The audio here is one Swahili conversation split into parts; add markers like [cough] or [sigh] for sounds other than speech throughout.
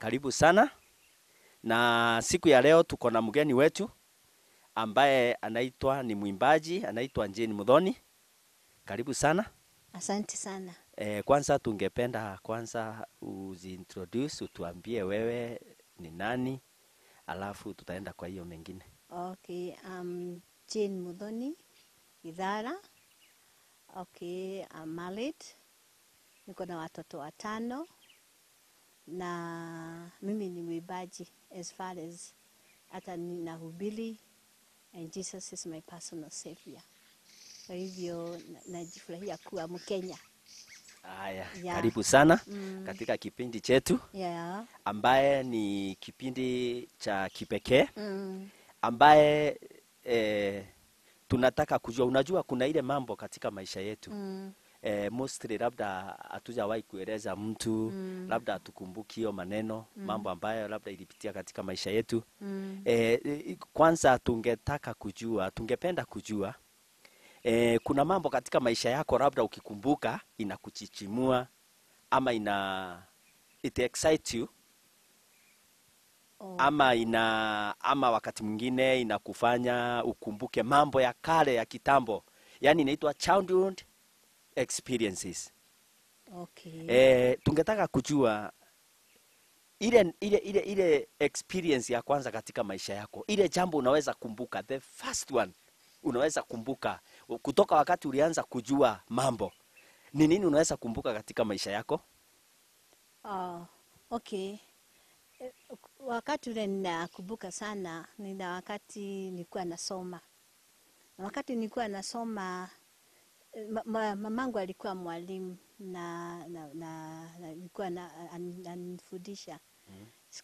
Karibu sana. Na siku ya leo tuko na mgeni wetu ambaye anaitwa ni mwimbaji anaitwa Jane Muthoni. Karibu sana. Asante sana. E, kwanza tungependa kwanza uzintroduce utuambie wewe ni nani, alafu tutaenda kwa hiyo mengine. Okay, um, Jane Muthoni Idhara. Okay, I'm married. Niko na watoto watano na mimi ni mwimbaji as far as hata ninahubiri and Jesus is my personal savior. Kwa hivyo na- najifurahia kuwa Mkenya. Haya, Yeah. karibu sana Mm. katika kipindi chetu Yeah. ambaye ni kipindi cha kipekee Mm. ambaye eh, tunataka kujua. Unajua, kuna ile mambo katika maisha yetu Mm. E, mostly labda hatujawahi kueleza mtu Mm. labda hatukumbuki hiyo maneno mm. mambo ambayo labda ilipitia katika maisha yetu Mm. e, e, kwanza tungetaka kujua, tungependa kujua eh, kuna mambo katika maisha yako labda ukikumbuka inakuchichimua ama ina it excite you Oh. ama ina ama wakati mwingine inakufanya ukumbuke mambo ya kale ya kitambo, yani inaitwa childhood experiences. Okay. E, tungetaka kujua ile, ile, ile, ile experience ya kwanza katika maisha yako, ile jambo unaweza kumbuka, the first one unaweza kumbuka kutoka wakati ulianza kujua mambo, ni nini unaweza kumbuka katika maisha yako? Oh, okay. Eh, Wakati ule ninakumbuka sana, nina wakati nilikuwa nasoma. Na wakati nilikuwa nasoma eh, ma, ma, mamangu alikuwa mwalimu na, na, na, na na, na, an- ananifundisha.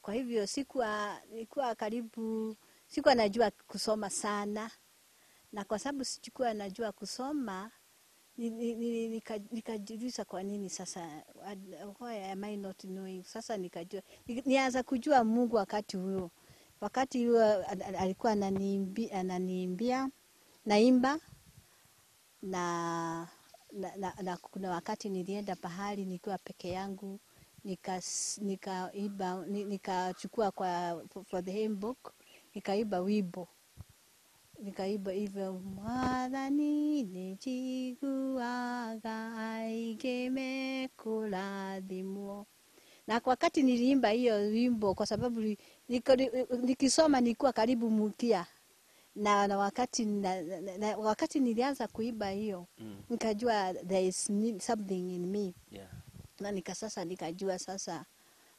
Kwa hivyo sikuwa nilikuwa karibu sikuwa najua kusoma sana, na kwa sababu sikuwa najua kusoma ni- ni- ni- nika- nikajiuliza kwa nini sasa why am I not knowing? Sasa nikajua ni- nianza kujua Mungu wakati huo, wakati huo al- al- alikuwa ananiimbia, ananiimbia naimba na, na, na, na kuna wakati nilienda pahali nikiwa peke yangu nikaiba nika ni- nikachukua kwa for, the hymn book nikaimba wimbo. Nikaiba hivyo mwathani nijiguaga aingĩ mekũrathimwo na kwa wakati niliimba hiyo wimbo kwa sababu nikisoma nikuwa karibu mukia na, na wakati na, na, na, wakati nilianza kuiba hiyo Mm. nikajua there is something in me Yeah. na nika sasa nikajua sasa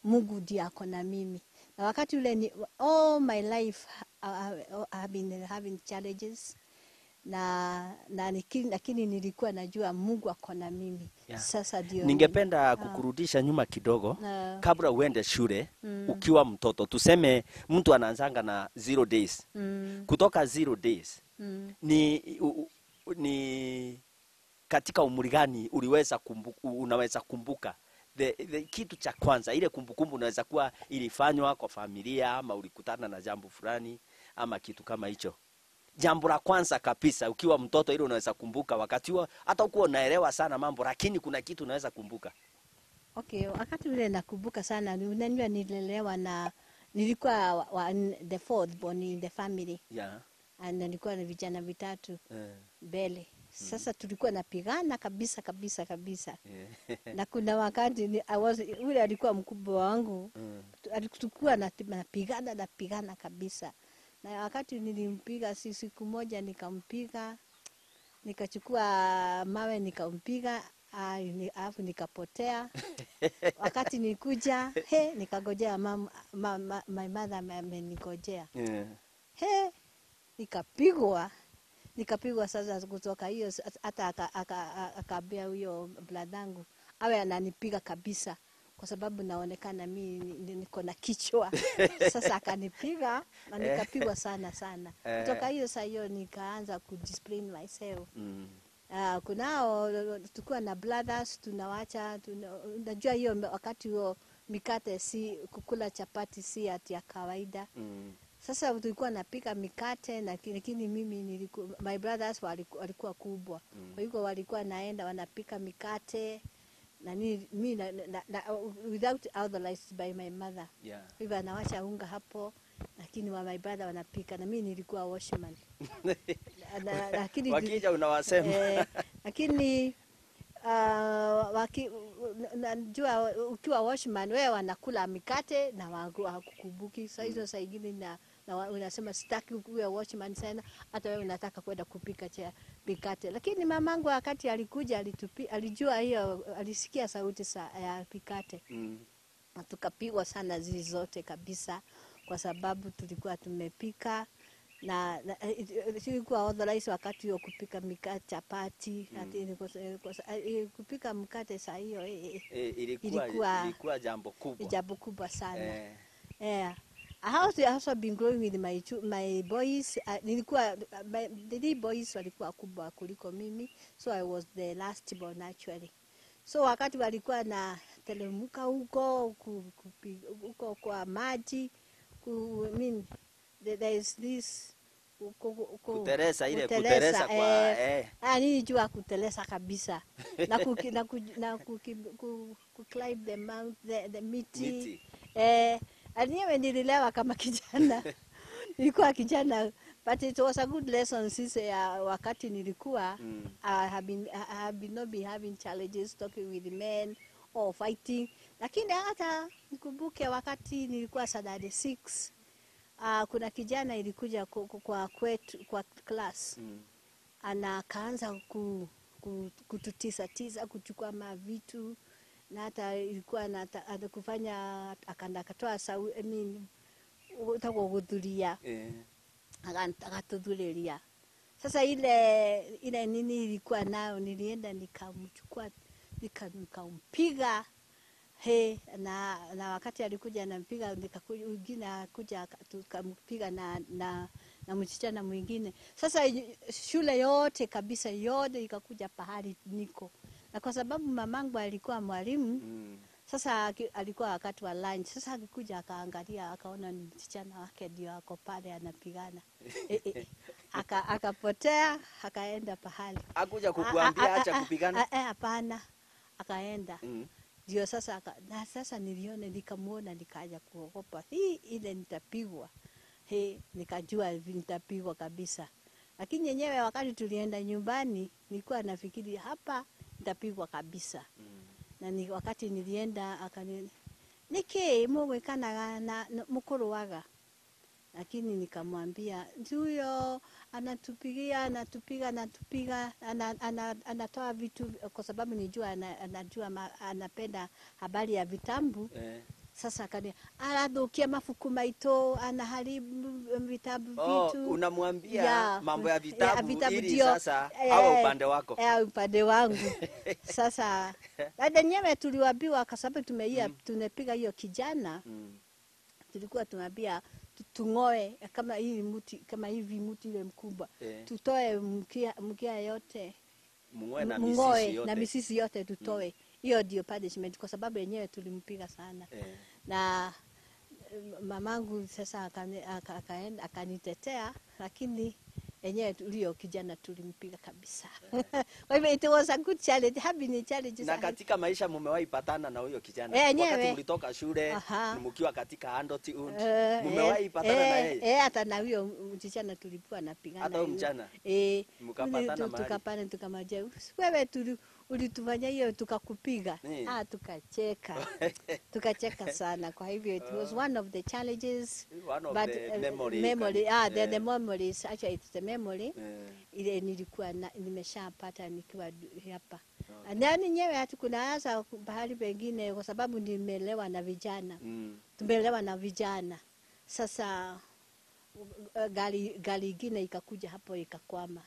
Mungu ndiye ako na mimi na wakati ule ni, all my life I, I, I have been having challenges na, na nikini, lakini nilikuwa najua Mungu ako na mimi. Yeah. sasa ndio Ningependa kukurudisha nyuma kidogo na, kabla uende shule Mm. ukiwa mtoto, tuseme mtu anaanzanga na zero days, mm, kutoka zero days mm, ni, u, u, ni katika umri gani uliweza kumbu, unaweza kumbuka? The, the, kitu cha kwanza, ile kumbukumbu unaweza kuwa ilifanywa kwa familia ama ulikutana na jambo fulani ama kitu kama hicho. Jambo la kwanza kabisa ukiwa mtoto, ili unaweza kumbuka wakati huo, hata ukuwa unaelewa sana mambo, lakini kuna kitu unaweza kumbuka. okay wakati ule nakumbuka sana unajua nilelewa na nilikuwa wa, wa, the fourth born in the family Yeah. and nilikuwa na vijana vitatu yeah. mbele sasa tulikuwa napigana kabisa kabisa kabisa yeah. [laughs] na kuna wakati ni, I was, ule alikuwa mkubwa wangu mm, tulikuwa napigana napigana kabisa na wakati nilimpiga si siku moja nikampiga nikachukua mawe nikampiga ni- alafu nikapotea. [laughs] Wakati nikuja he nikagojea mam, ma, ma, my mother ame- amenigojea. Yeah. he nikapigwa nikapigwa sasa kutoka hiyo hata aka- aka- a- akaambia huyo bradhangu awe ananipiga kabisa kwa sababu naonekana mi ni- ni- niko na kichwa. [laughs] Sasa akanipiga na nikapigwa sana sana. Eh. kutoka hiyo saa hiyo nikaanza kudiscipline myself. Mm, Uh, kunao tukiwa na brothers tunawacha tuna, unajua hiyo wakati huo mikate si kukula chapati si ati ya kawaida. Mm, sasa tulikuwa napika mikate lakini mimi niliku, my brothers walikuwa, walikuwa kubwa. Mm. kwa hivyo walikuwa naenda wanapika mikate na ni, mi na, na, na, without authorized by my mother. Yeah. Hivyo anawacha unga hapo, lakini wa my brother wanapika. Na mi nilikuwa washman [laughs] Na- lakini Wakija unawasema. eh, lakini uh, waki, najua ukiwa washman wewe wanakula mikate na wakukumbuki saa hizo saa ingine na, na unasema sitaki uwe watchman sana, hata wewe unataka kwenda kupika cha mikate. Lakini mamangu wakati alikuja alitupi, alijua hiyo, alisikia sauti sa, ya mikate Mm. tukapigwa sana zili zote kabisa, kwa sababu tulikuwa tumepika na, na ilikuwa eh, authorized wakati huo kupika mikate chapati Mm. eh, kupika mkate saa hiyo e, eh, Eh, ilikuwa, Ilikuwa- ilikuwa jambo kubwa. jambo kubwa sana Eh, Yeah. I also, been growing with my, two, my boys. Uh, nilikuwa, my, the boys walikuwa kubwa kuliko mimi, so I was the last born actually. So wakati walikuwa na telemuka huko huko kwa maji ku, I mean, there, is this ku- ku- ku- kuteresa ile kuteresa kwa eh, eh. Ah, nilijua kuteresa kabisa na, ku, na, ku, na ku, ku, ku climb the mount, the, the miti, Miti. Eh, aniwe nililewa kama kijana [laughs] nilikuwa kijana but it was a good lesson since ya wakati nilikuwa Mm. I have been, I have been not be having challenges talking with men or fighting, lakini hata nikumbuke wakati nilikuwa sadade 6 uh, kuna kijana ilikuja ku- ku- kwa kwetu kwa class Mm. ana akaanza ku, ku, kututisa tisa kuchukua mavitu na hata ilikuwa na kufanya akanda akatoa sau I mean, utagwo guthuria Eh. Aka- akatudhulilia. Sasa ile ile nini ilikuwa nayo, nilienda nikamchukua nika- nikampiga he na, na wakati alikuja nampiga nikakuja mwingine akuja tukampiga na, na, na msichana mwingine. Sasa shule yote kabisa yote ikakuja pahali niko, na kwa sababu mamangu alikuwa mwalimu Mm. sasa alikuwa wakati wa lunch. Sasa akikuja akaangalia, akaona ni msichana wake ndio ako pale anapigana [laughs] e, e, aka, akapotea akaenda pahali Akuja kukuambia acha kupigana. a- Hapana, akaenda Mm. ndio sasa aka, na sasa nilione nikamuona nikaja kuogopa hii ile nitapigwa he, nikajua nitapigwa kabisa. Lakini yenyewe wakati tulienda nyumbani nilikuwa nafikiri hapa nitapigwa kabisa Mm. na ni wakati nilienda akani niki mugwikanaga na waga lakini nikamwambia huyo anatupigia anatupiga anatupiga ana, ana, anatoa vitu kwa sababu nijua anajua anapenda habari ya vitambu Eh. Sasa kani anadhukia mafuku maito anaharibu vitabu vitu. Oh, vitu unamwambia Ya, mambo ya vitabu, vitabu ili dio, sasa eh, awe upande wako. eh, upande wangu [laughs] sasa dada nyewe tuliwaambiwa kwa sababu tumeia mm. tunapiga hiyo kijana Mm. tulikuwa tunaambia tu- tung'oe kama hii mti kama hivi mti ile mkubwa Eh. tutoe mkia, mkia yote Mng'oe na misisi yote. na misisi yote tutoe hiyo ndio punishment kwa sababu yenyewe tulimpiga sana Eh. Na eh, mamangu sasa akaenda akanitetea, lakini enyewe tulio kijana tulimpiga kabisa. [laughs] Kwa hivyo it was a good challenge, happy a challenge. na katika maisha mumewahi patana na huyo kijana E, wakati mlitoka shule mkiwa katika Handot und Uh, mumewahi eh, patana na eh, yeye eh, hata na huyo kijana tulikuwa napigana. hata huyo mchana Eh, Mkapatana mahali. tukapana tukamaje, wewe tuli- ulitufanya hiyo tukakupiga. Eh. Ah, tukacheka [laughs] tukacheka sana. Kwa hivyo it was one of the challenges One of but the uh, memory memory ah, the, yeah. the memories actually it's the memory yeah. ile nilikuwa nimeshapata nikiwa hapa Okay. na hatu kuna hasa bahali pengine, kwa sababu nimelewa na vijana mm, tumelewa na vijana sasa. uh, Gari gari ingine ikakuja hapo ikakwama.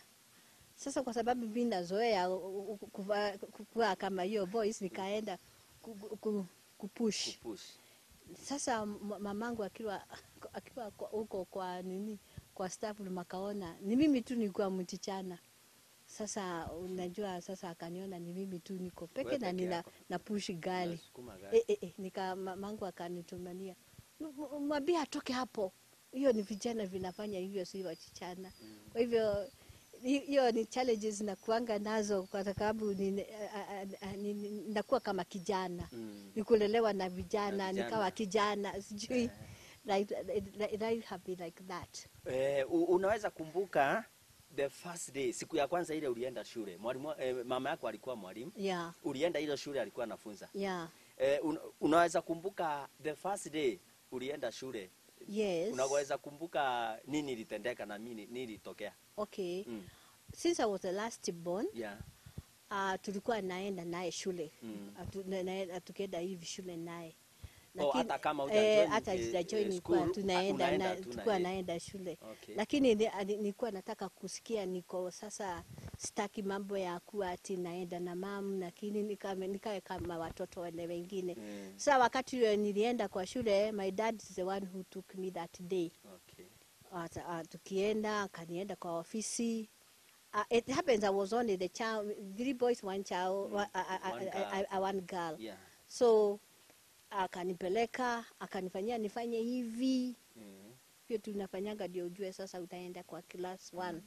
Sasa kwa sababu mimi nazoea kuwa kuvaa kama hiyo voice, nikaenda ku- ku- kupush kupush. sasa mamangu akiwa akiwa huko kwa nini kwa staff room akaona ni mimi tu nilikuwa mtichana. Sasa unajua, sasa akaniona ni mimi tu niko peke na nina na push gari eh, eh, eh, nika mamangu akanitumania "M- m- mwambie atoke hapo, hiyo ni vijana vinafanya hivyo, si wachichana. Mm. Kwa hivyo hi- hiyo ni challenges nakuanga nazo kwa sababu nakuwa kama kijana. Mm. nikulelewa na vijana nikawa kijana sijui. Yeah. like, like, like have been like that. Eh, unaweza kumbuka the first day, siku ya kwanza ile ulienda shule, mwalimu eh, mama yako alikuwa mwalimu, yeah. Ulienda ile shule alikuwa anafunza. yeah. Eh, un, unaweza kumbuka the first day ulienda shule, yes unaweza kumbuka nini ilitendeka na mimi nini ilitokea? okay Mm. since i was the last born Yeah. uh, tulikuwa naenda naye shule Mm. Atu- na- na- tukienda hivi shule naye Oh, hata kama eh, hata eh, sijajoin eh, kuwa tunaenda na- tulikuwa naenda shule Okay. lakini nilikuwa nataka kusikia niko sasa sitaki mambo ya kuwa ati naenda na mam lakini nikawe nika kama watoto wale wengine Mm. so wakati huyo nilienda kwa shule my dad is the one who took me that day Okay. At, at, tukienda akanienda kwa ofisi Uh, it happens I was only the child, three boys, one child, Mm. one, uh, uh, One girl. uh, uh, one girl. Yeah. So akanipeleka akanifanyia nifanye hivi Mm. hiyo tunafanyaga ndio ujue sasa utaenda kwa class one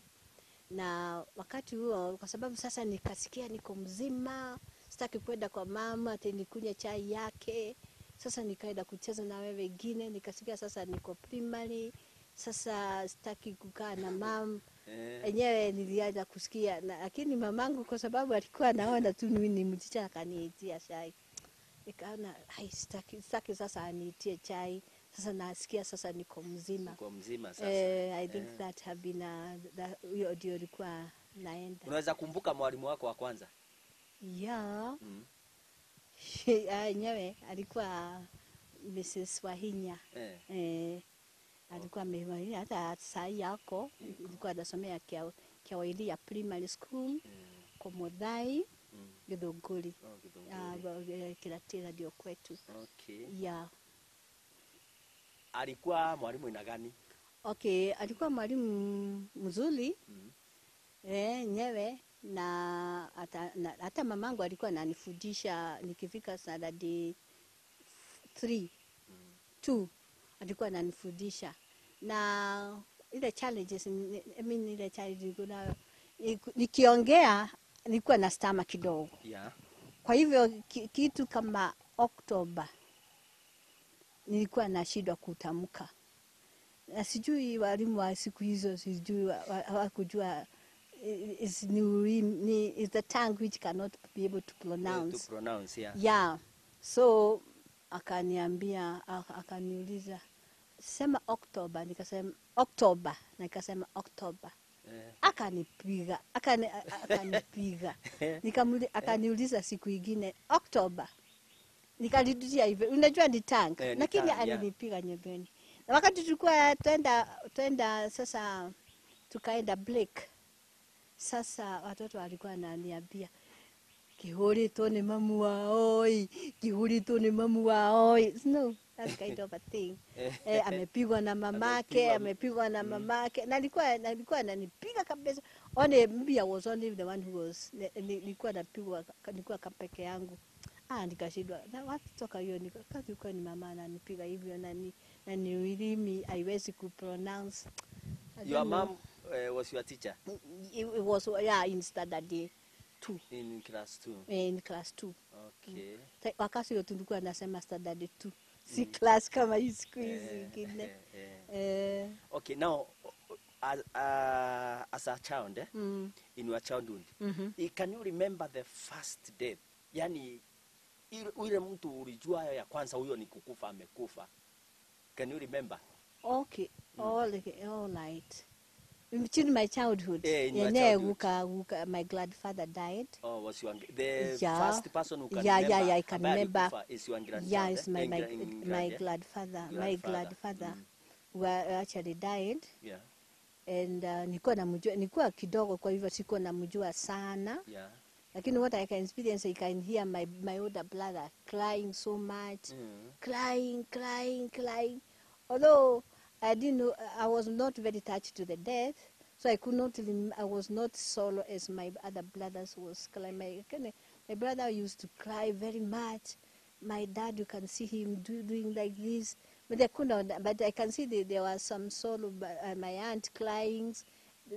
na wakati huo kwa sababu sasa nikasikia niko mzima sitaki kwenda kwa mama ati nikunywe chai yake. Sasa nikaenda kucheza na wewe wengine nikasikia sasa niko primary sasa sitaki kukaa na mam. Eh. enyewe nilianza kusikia na, lakini mamangu kwa sababu alikuwa anaona tu mimi ni mchicha akaniitia chai. Nikaona hai, sitaki, sitaki sasa aniitie chai sasa nasikia sasa niko mzima Niko mzima sasa. eh, I think Eh. that have been a, that, hiyo ndio ilikuwa naenda Unaweza kumbuka mwalimu wako wa kwanza? ya Mm. Yenyewe enyewe alikuwa Mrs. Wahinya Eh. eh, alikuwa amewahinya hata saa yako ilikuwa anasomea Kia- ya primary school Mm. Komodhai Mm. Githunguri Oh, Githunguri. uh, ba- eh, Kiratira ndio kwetu Okay. ya Alikuwa mwalimu ina gani? okay alikuwa mwalimu mzuri Mm. eh, nyewe na hata, na hata mamangu alikuwa ananifundisha nikifika standard 3 Mm. two alikuwa ananifundisha na ile challenges I mean, ile challenge nayo nikiongea nilikuwa na stama kidogo Yeah. kwa hivyo kitu kama Oktoba nilikuwa nashindwa kutamka, na sijui walimu wa siku hizo sijui wa- wa- hawakujua is, ni, ni, is the tongue which cannot be able to pronounce To pronounce, yeah. yeah. So akaniambia akaniuliza sema Oktoba, nikasema Oktoba, nikasema Oktoba. Eh. Akanipiga akani, akanipiga [laughs] Nikamuli, akaniuliza siku ingine Oktoba, nikalirudia hivyo, unajua ni Tanga Eh, lakini tongue, yeah. alinipiga nyembeni. Na wakati tulikuwa twenda twenda sasa, tukaenda break, sasa watoto walikuwa wananiambia kihurito ni mamu waoi, kihurito ni mamu waoi. No, that kind of a thing. [laughs] Eh, amepigwa na mamake, Amepigwa- na Mm. mamake. Na alikuwa alikuwa ananipiga kabisa. Only mbia was only the one who was ni- ni- nilikuwa napigwa nilikuwa kapeke yangu. Ah, nikashindwa. Na watu toka hiyo kazi huko ni mama ananipiga hivyo na ni na ni ulimi haiwezi kupronounce. Your mom uh, was your teacher It, it was yeah in standard day Two. in class 2. in class 2. Okay. Mm. wakati hiyo tulikuwa nasema standard 2 si class kama hii siku hizi Eh, zingine eh, eh. eh, Okay, now as, uh, as a child eh, mm, in your childhood, mm -hmm. can you remember the first day? Yani ile ule mtu ulijua ya kwanza huyo ni kukufa amekufa. Can you remember? okay all, all right in my childhood yeah, in your childhood. guka, guka, my grandfather died Oh, was your the Yeah. first person who can Yeah, remember yeah, yeah, I can remember. is your grandfather? yeah it's my, my, in my eh? grandfather my Grandfather. grandfather Mm. were actually died Yeah, and uh, nilikuwa namjua nilikuwa kidogo kwa hivyo sikuwa namjua sana yeah. Lakini what I can experience I can hear my, my older brother crying so much Mm. crying, crying, crying. Although I didn't know, I was not very touched to the death, so I could not, I was not solo as my other brothers was crying. My, my brother used to cry very much. My dad, you can see him do, doing like this. But I could not, but I can see that there was some solo, uh, my aunt crying,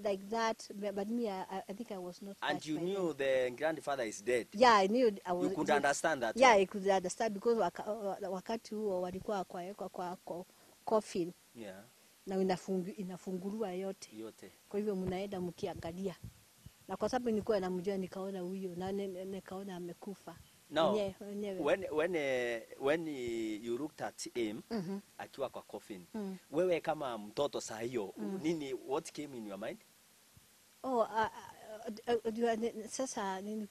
like that, but me, I, I- think I was not. And you knew knew the grandfather is dead. Yeah, I knew. I was. You could understand that. Yeah, one. I could understand because waka, wa- wakati huo walikuwa kwawekwa kwa, kwa coffin Yeah. na inafungu, inafunguliwa yote, Yote. kwa hivyo mnaenda mkiangalia, na kwa sababu nilikuwa namjua, nikaona huyo na ni- ni- nikaona amekufa Now, Wenyewe- when when uh, when uh, you looked at him mm -hmm. akiwa kwa coffin Mm. wewe kama mtoto saa hiyo nini what came in your mind Oh, uh, uh, uh, uh, uh, sasa nini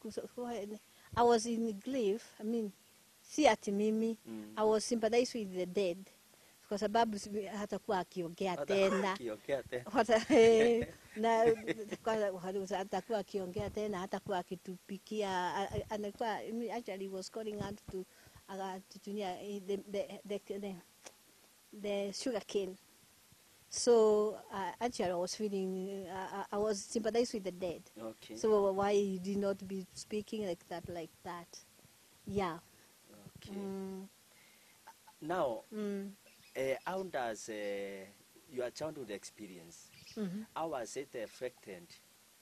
I was in grief. I mean, si ati mimi Mm. I was sympathized with the dead kwa sababu hatakuwa akiongea Hata tena [laughs] ukiongea tena. Hata- eh, na kwa- hatakuwa akiongea tena, hatakuwa akitupikia. Anakuwa I actually was calling out to akatutumia eh, the, the, the, the, the sugar cane. So uh, actually, I was feeling uh, I- I was sympathize with the dead. Okay. So why he did not be speaking like that, like that? Yeah. okay. Mm, Now, mm, uh, how does uh, your childhood experience mhm. how was it affected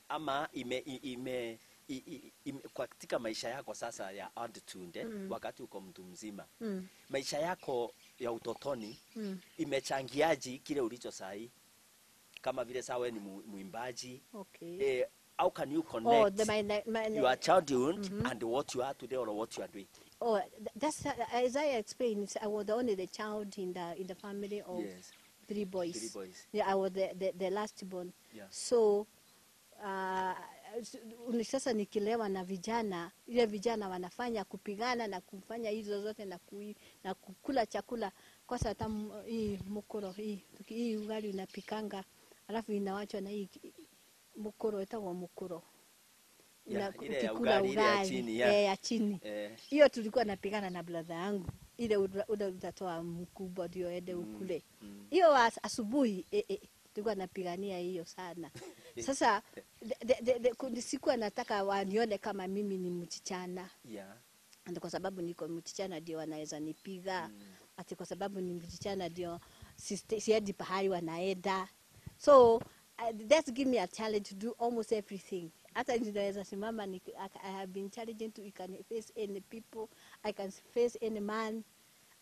ama ime, ime, ime, ime katika maisha yako sasa ya adulthood Mm. wakati uko mtu mzima Mm, maisha yako ya utotoni mm. imechangiaji kile ulicho sahi kama vile sawe ni mwimbaji Okay. eh, how can you connect Oh, the, my, my, your childhood -hmm. and what you are today or what you are doing Oh, th- that's as I explained. I was only the child in the in the family of yes three boys. three boys. Yeah, I was the, the, the last born. yeah. So uh, sasa nikilewa na vijana, ile vijana wanafanya kupigana na kufanya hizo zote na, kui, na kukula chakula. Kosa hata hii mukoro hii tuki- hii ugali unapikanga alafu inawachwa na hii mukoro mukuro mukoro. Yeah, ile ya ugali, ile ya chini, yeah. E, ya chini. Eh, hiyo tulikuwa napigana na brother yangu ile ule utatoa mkubwa ndio ende ukule ukule. mm. hiyo as- asubuhi eh, eh, tulikuwa napigania hiyo sana. [laughs] Sasa de- de- de- de- kundi- sikuwa nataka wanione kama mimi ni mchichana. Yeah. Ati kwa sababu niko mchichana ndio wanaweza nipiga. Mm. ati kwa sababu ni mchichana ndio siendi pahali wanaenda. So uh, that's give me a challenge to do almost everything hata ninaweza simama ni, I, I have been intelligent I can face any people I can face any man.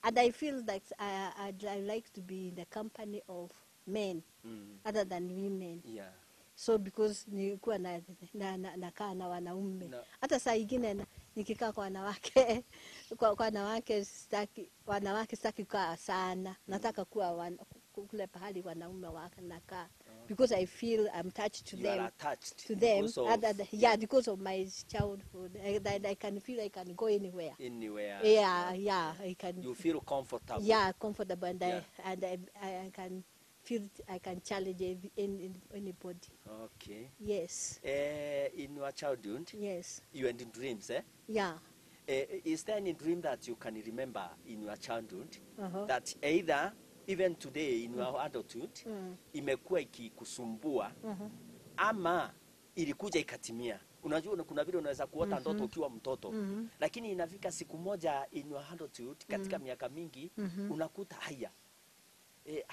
And I feel that I, I'd, I like to be in the company of men mm. other than women. Yeah. So because nilikuwa na, na, na, nakaa na wanaume. Na- hata saa ingine na- nikikaa kwa wanawake [laughs] kwa, kwa wanawake sitaki wanawake sitaki kukaa sana. Nataka kuwa wan, kule pahali wanaume wanakaa because I feel I'm attached to you are them attached to them other than, yeah because of my childhood I, that I can feel I can go anywhere. Anywhere yeah yeah. I can you feel comfortable. Yeah comfortable and Yeah. I and I, I, can feel I can challenge any, anybody. Okay. Yes. Uh, in your childhood yes. you had dreams eh? Yeah. Uh, is there any dream that you can remember in your childhood uh-huh. that either even today in our adulthood mm. imekuwa ikikusumbua mm -hmm. ama ilikuja ikatimia? Unajua kuna vile unaweza kuota mm -hmm. ndoto ukiwa mtoto mm -hmm. lakini inafika siku moja in your adulthood katika mm -hmm. miaka mingi mm -hmm. unakuta haya e,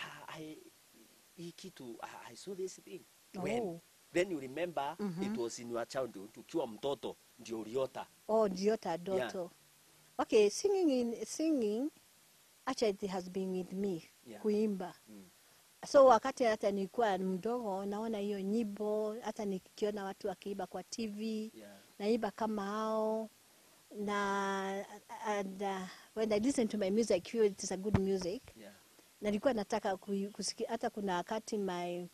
hii kitu I, I saw this thing when Oh. then you remember mm -hmm. it was in your childhood ukiwa mtoto ndio uliota Oh, uliota ndoto. Yeah. Okay, singing in singing it has been with me Yeah. kuimba. Mm. So wakati hata nilikuwa mdogo naona hiyo nyimbo, hata nikiona watu wakiimba kwa TV yeah. naimba kama hao na and uh, when I listen to my music I feel it is a good music Yeah. na nilikuwa nataka kusikia hata kuna wakati my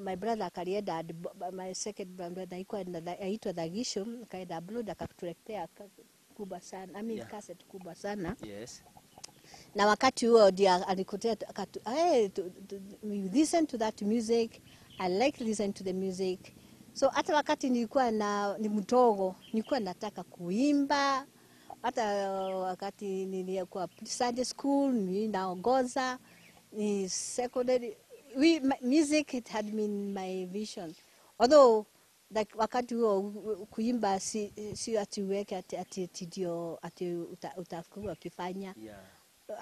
my brother akalienda my second brother alikuwa aitwa Dagisho akaenda blood akatuletea kubwa sana I mean Yeah. cassette kubwa sana Yes. Na wakati huo ndio alikutea hey, to, listen to that music. I like listen to the music. So hata wakati nilikuwa na ni mdogo nilikuwa nataka kuimba. Hata wakati nilikuwa Sunday school ninaongoza ni secondary we, music it had been my vision. Although like wakati huo kuimba si, si ati uweke ati, ati, ati ati, ati uta- utakuwa ukifanya. Yeah.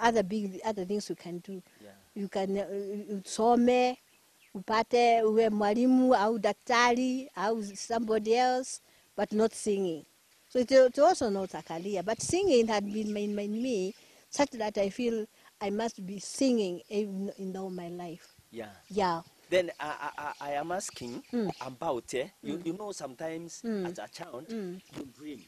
Other big other things you can do Yeah. you can uh, usome upate uwe mwalimu au daktari au somebody else but not singing so it, it also not a career but singing had been in, my, in me such that i feel i must be singing in, in all my life Yeah. yeah Then I, I, I am asking Mm. about, eh, you, you know, sometimes Mm. as a child, Mm. you dream.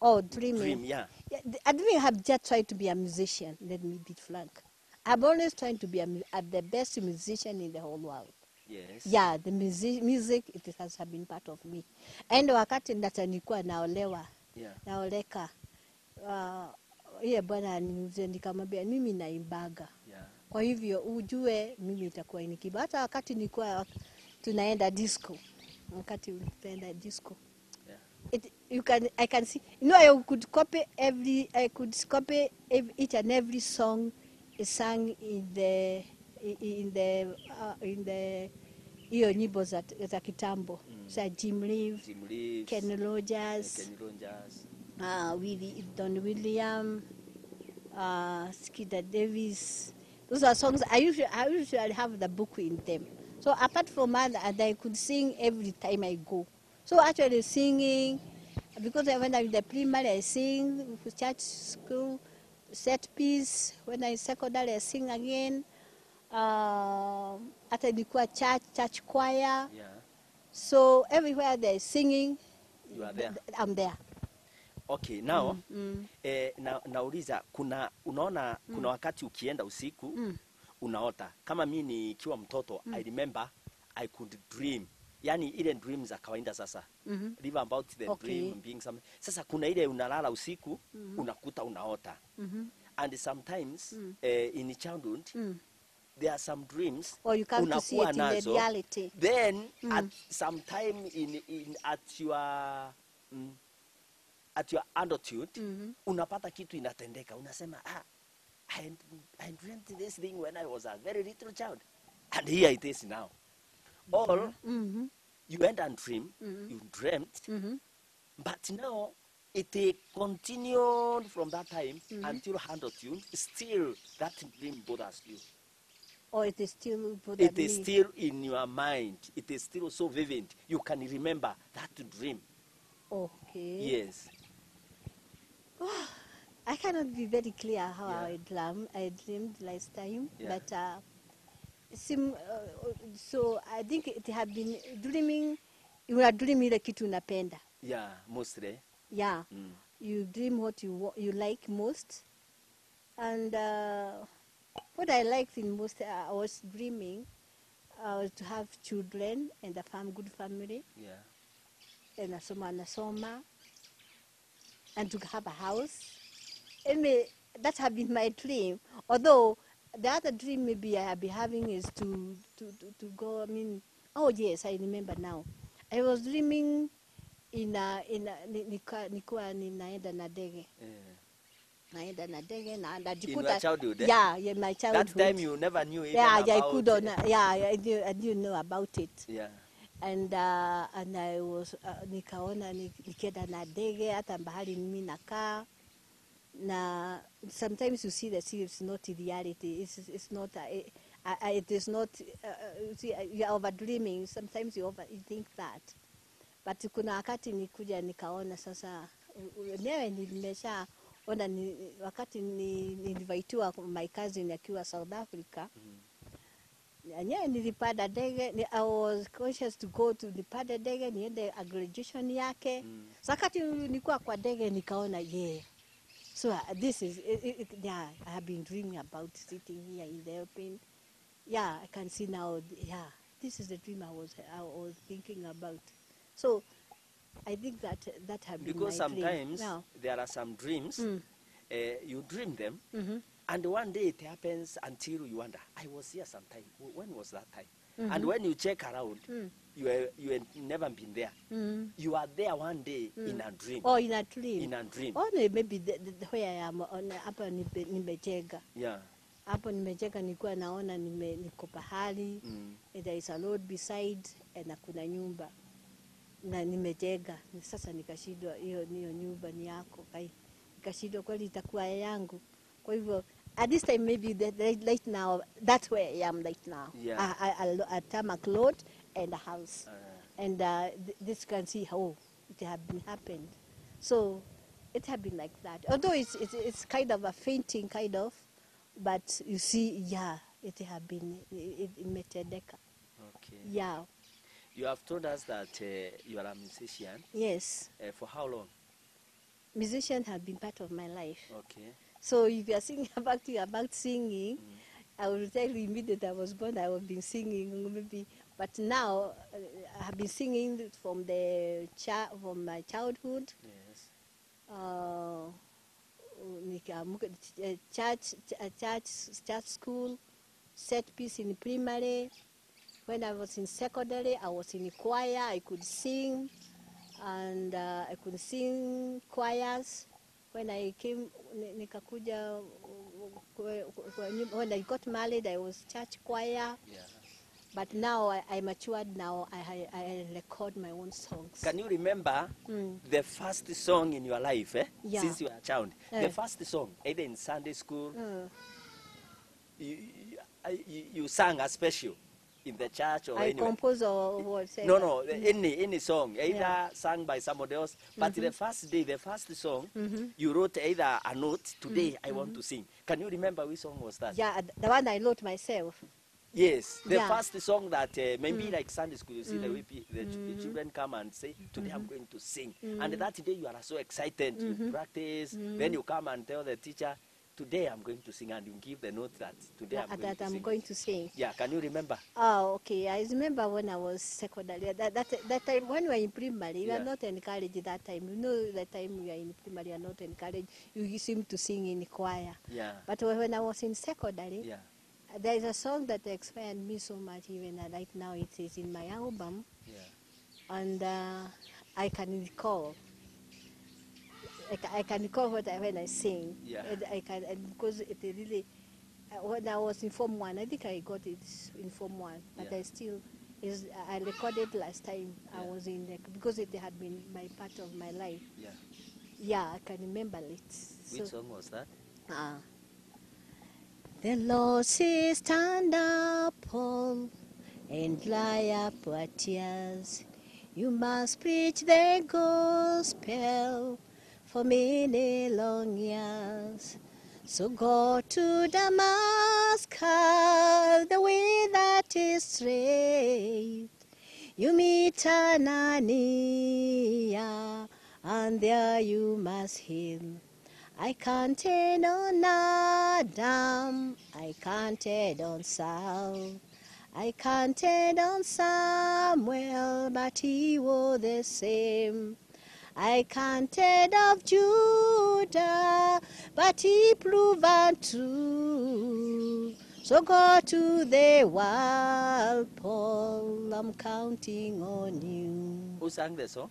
Oh dreaming Dream, yeah. Yeah, I didn't have just tried to be a musician. Let me be frank. I've always tried to be a, a, the best musician in the whole world. Yes. Yeah, the music, music it has been part of me. And wakati ndata nilikuwa naolewa Yeah. naoleka, uh, ile bwana aliniuliza, nikamwambia mimi naimbaga, Yeah. kwa hivyo ujue mimi itakuwa nikiba. Hata wakati nikuwa tunaenda disco, wakati tunaenda disco you can I can see you know I could copy every I could copy ev each and every song sung in the in the uh, in the hiyo nyimbo za, za kitambo Mm. za Jim Reeves, Jim Reeves. Ken Rogers, Kenny Rogers. uh, Willie, Don William, uh, Skidder Davis. Those are songs I usually I usually have the book in them. So apart from that, and I could sing every time I go. So actually singing, because when I'm in the primary, I sing church school, set piece. When I'm in secondary, I sing again. Uh, at nilikuwa church, church choir. Yeah. So everywhere they're singing, You are there. I'm there. Okay, now Mm. mm. eh, na, nauliza kuna unaona mm. kuna wakati ukienda usiku Mm. unaota kama mi nikiwa mtoto mm. I remember I could dream yani ile dream za kawaida sasa Mhm. live about the Okay. dream being some sasa kuna ile unalala usiku mm -hmm. unakuta unaota mm -hmm. and sometimes Mm. -hmm. eh, in childhood Mm. -hmm. there are some dreams Or you come to see it it in the reality. then Mm. at some time in, in at your mm, at your adulthood -hmm. unapata kitu inatendeka unasema ah, I, I dreamt this thing when I was a very little child and here it is now or Mhm. you went and dream Mhm. you dreamt Mhm. but now it eh, continued from that time until adulthood still that dream bothers you Or it is still bothered it is still in your mind it is still so vivid you can remember that dream Okay. yes I cannot be very clear how Yeah. I dream. I dreamed last time, Yeah. but uh, sim, uh, so I think it have been dreaming. You are dreaming ile kitu unapenda. yeah mostly Yeah. mm. You dream what you you like most, and uh, what I liked in most, uh, I was dreaming, uh, was to have children and a fam- good family. yeah and nasoma nasoma and to have a house. That have been my dream. Although the other dream maybe I have been having is to, to, to, to go, I mean, oh yes, I remember now. I was dreaming in a, in nikuwa ninaenda na ndege yeah. naenda na ndege na in najikuta your childhood eh? yeah, yeah, my childhood. that time you never knew even yeah, yeah, I could on, eh, yeah, I didn't, I didn't know about it yeah and uh, and I was uh, nikaona ni- nikienda na ndege hata bahari mimi nakaa na sometimes you see sea it's not reality. It's, it's not a, a, uh, it is not uh, uh, you see, uh, you are over dreaming sometimes you over you think that. But kuna wakati nikuja nikaona sasa u- u- wenyewe nimesha ona ni, wakati ni- nilivaitiwa my cousin akiwa South Africa. Mhm. yenyewe nilipanda ndege ni- I was conscious to go to nipande ndege niende a graduation yake. Mm. Sakati nilikuwa kwa ndege nikaona yeah so uh, this is it, it, it, yeah I have been dreaming about sitting here in the airplane yeah I can see now yeah this is the dream I was I was thinking about so I think that that have been because my dream. sometimes yeah. there are some dreams Mm. uh, you dream them Mhm. and one day it happens until you wonder i was here sometime when was that time Mhm. and when you check around Mm. You have, you have never been there Mm. you are there one day Mm. in a dream Oh, in a dream. in a dream Only maybe the, the, the where I am on hapa nimejenga yeah hapo nimejenga, nilikuwa naona nime, niko pahali mm. and there is a road beside na kuna nyumba na nimejenga. Ni Sasa nikashindwa hiyo hiyo nyumba ni yako kai, nikashindwa kweli itakuwa yangu. Kwa hivyo at this time maybe that right now that's where I am right now. Yeah. I, I, I, a tarmac road and a house, Uh, and uh, th- this can see how it had been happened. So it had been like that. Although it's it's, it's kind of a fainting kind of, but you see, yeah, it had been it, it imetendeka. okay. Yeah. You have told us that uh, you are a musician. Yes. Uh, for how long? Musician have been part of my life. Okay. So if you are singing [laughs] about you about singing, I will tell you immediately I was born. I have been singing maybe, but now uh, I have been singing from the cha- from my childhood. Yes. Uh, uh, church, uh, church, church school, set piece in primary. When I was in secondary, I was in choir. I could sing, and uh, I could sing choirs. When I came, ni- nikakuja, uh, kwe- when I got married, I was church choir. Yeah. But now I, I matured. Now I, I, I record my own songs. Can you remember Mm. the first song in your life, eh? Yeah. Since you were a child. Eh. The first song, either in Sunday school, Uh, you, you, you, sang a special in the church or I anywhere. compose or whatever. No, no, any any song, either Yeah. sung by somebody else. But the first day, the first song, Mhm. you wrote either a note. Today, I want to sing. Can you remember which song was that? Yeah, the one I wrote myself. Yes, the Yeah. first song that uh, maybe mm. like Sunday school, you see the mm. way the, ch- the mm. children come and say, "Today I'm mm-hmm. going to sing," and that day you are so excited. You mm-hmm. practice, then you come and tell the teacher, "Today I'm going to sing," and you give the note that today I'm that, going to I'm sing. going to sing. Yeah, can you remember? Oh, okay. I remember when I was secondary. That, that, that time when we were in primary, we Yeah. were not encouraged that time. You know, that time we were in primary, you are not encouraged. You seem to sing in choir. Yeah, But when I was in secondary, yeah, there is a song that inspired me so much. Even uh, right now, it is in my album, yeah. and uh, I can recall. I, I can recall what I, when I sing. Yeah. And I can and because it really. Uh, when I was in Form One, I think I got it in Form One, but Yeah. I still is I recorded last time I was in the, because it had been my part of my life. yeah. Yeah, I can remember it. Which So, song was that? Ah. The Lord says, Stand up, Paul, and dry up your tears. You must preach the gospel for many long years. So go to Damascus, the way that is straight. You meet Anania, and there you must heal. I counted on Adam, I counted on Saul, I counted on Samuel, but he was the same. I counted of Judah, but he proved untrue. So go to the world, Paul, I'm counting on you. Who sang the song?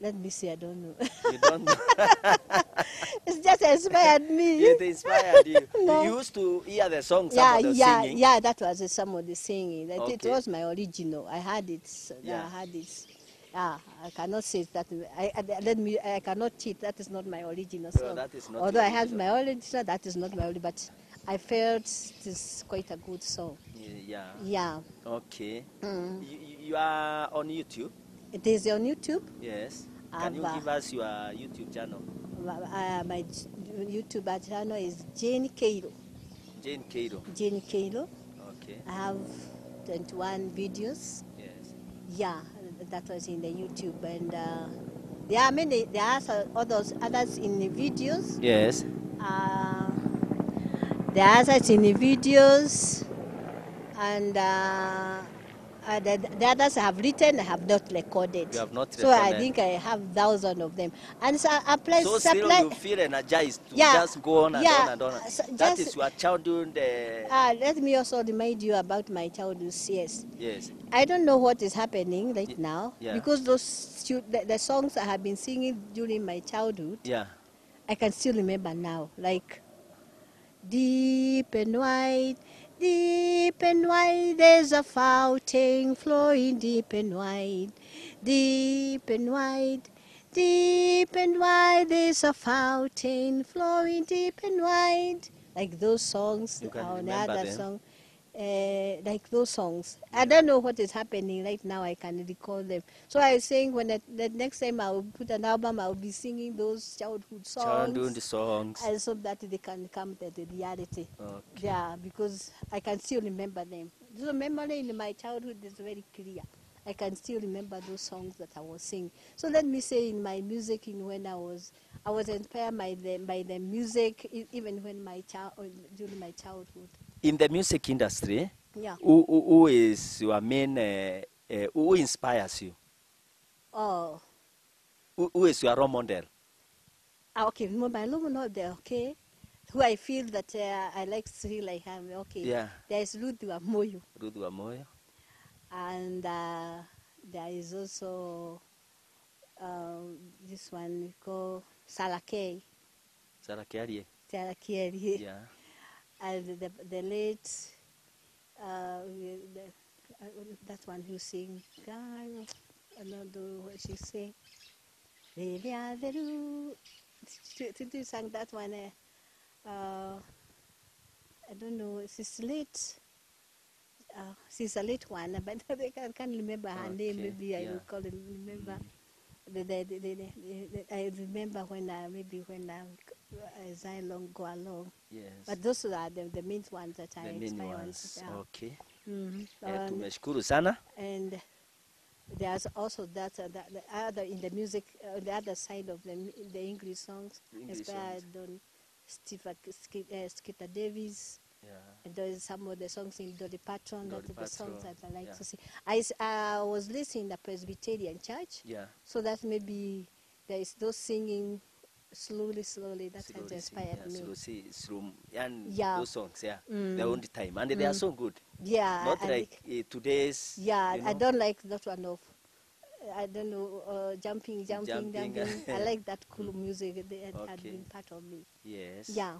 Let me see, I don't know. You don't know. [laughs] it's just inspired me. [laughs] it inspired you. [laughs] No. You used to hear the song yeah, yeah, singing. yeah. That was uh, somebody singing. That It was my original. I had it. so Yeah. I had it. Yeah, I cannot say that. I, I let me. I cannot cheat. That is not my original No, song. that is not Although I have original. my original, that is not my original. But I felt it is quite a good song. Yeah. Yeah. Okay. Mm. You- you are on YouTube? It is on YouTube. Yes. Can you give us your YouTube channel? Uh, my YouTube channel is Jane Cairo. Jane Cairo. Jane Cairo. Okay. I have 21 videos. Yes. Yeah, that was in the YouTube, and uh, there are many. There are others others in the videos. Yes. Uh, there are others in the videos, and uh, uh, the, the others I have written. I have not recorded. You have not So I think I have thousands of them, and so I apply So still supply. you feel energized to Yeah, just go on and yeah, on and on. so that just- is your childhood. Uh, Ah, let me also remind you about my childhood. Yes. yes. I don't know what is happening right Y- now yeah. because those the, the songs I have been singing during my childhood, Yeah. I can still remember now. Like deep and wide, deep and wide, there's a fountain flowing deep and wide, deep and wide. Deep and wide, there's a fountain flowing deep and wide. like those songs You can or the other them? song, uh, like those songs. I don't know what is happening right now. I can recall them. So I was saying when the, the next time I will put an album, I will be singing those childhood songs, Childhood songs. and so that they can come to the reality. Okay. Yeah, because I can still remember them. The memory in my childhood is very clear. I can still remember those songs that I was singing. So let me say, in my music, in when I was, I was inspired by the by the music, even when my child during my childhood. In the music industry, Yeah. who, who, who is your main, uh, uh, who inspires you? Oh, Who, who is your role model? ah, okay. My role model, okay. Who I feel that uh, I like to feel like I'm okay. Yeah. There is Ruth wamoyo Ruth Wamoyo. and uh, there is also um, this one we call Salakei. Sarah Kiarie. Sarah Kieri. Yeah. And the, the late uh, the, uh, that one who sing I don't know what she sing I. She, she, she sang that one uh, uh, I don't know she's late uh, she's a late one [laughs] but I can't, can't remember her name Okay, maybe I yeah. will call it remember the, the, the, the, the, the, I remember when I, maybe when I, as I long go along Yes. but those are the, the main ones that I the inspire ones. Yeah. Okay. Eh, Um, tumeshukuru sana. and there's also that, uh, that the other in the music, uh, the other side of the the English songs, English inspired on Steve uh, Sk- uh, Skeeter Davis. Yeah. And there's some of the songs in Dolly Parton, Dolly that the songs that I like yeah. to sing. I, I was listening in the Presbyterian church, Yeah. so that maybe there is those singing slowly, slowly, that Slowly has inspired yeah, me. Slow, see, slow, and Yeah. those songs, yeah. Mm. Their own time. And mm. they are Mm. so good. Yeah, Not I like think, uh, today's. Yeah, you know? I don't like that one of, I don't know, uh, jumping, jumping, Jumping, jumping. I [laughs] like that cool music that okay. had been part of me. Yes. Yeah.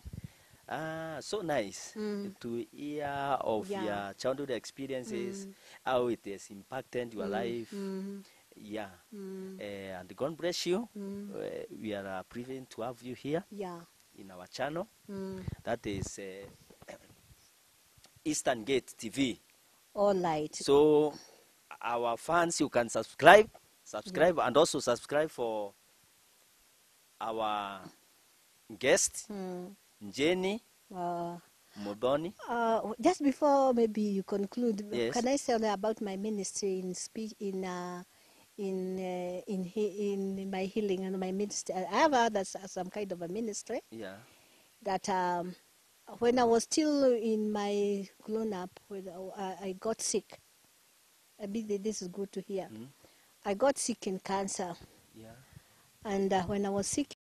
Ah, so nice Mm. to hear of Yeah. your childhood experiences, Mm. how it has impacted your Mm, life. mhm, Yeah. mm, Eh, and God bless you. mm. Eh, we are uh, privileged to have you here Yeah. in our channel. Mm. That is uh, Eastern Gate TV. All right. So, our fans, you can subscribe, subscribe, and also subscribe for our guest, Mm. Jenny Uh, Modoni. uh, just before maybe you conclude, Yes. can I say about my ministry in speak in uh, in uh, in he- in my healing and my ministry? I have other some kind of a ministry. Yeah. that um, when I was still in my grown up, when I, I got sick. I mean, this is good to hear. Mm. I got sick in cancer, Yeah. and uh, when I was sick